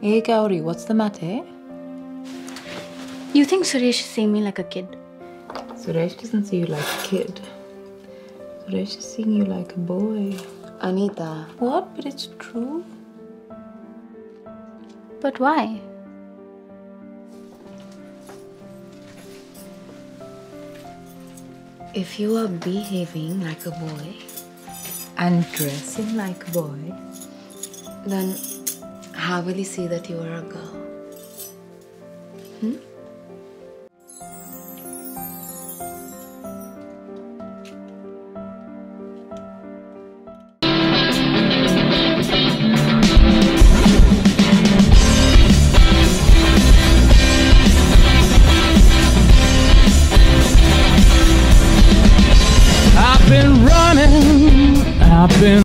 Hey Gauri, what's the matter? You think Suresh is seeing me like a kid? Suresh doesn't see you like a kid. Suresh is seeing you like a boy. Anita. What? But it's true. But why? If you are behaving like a boy And dressing like a boy. then how will he see that you are a girl? Hmm? I've been running, I've been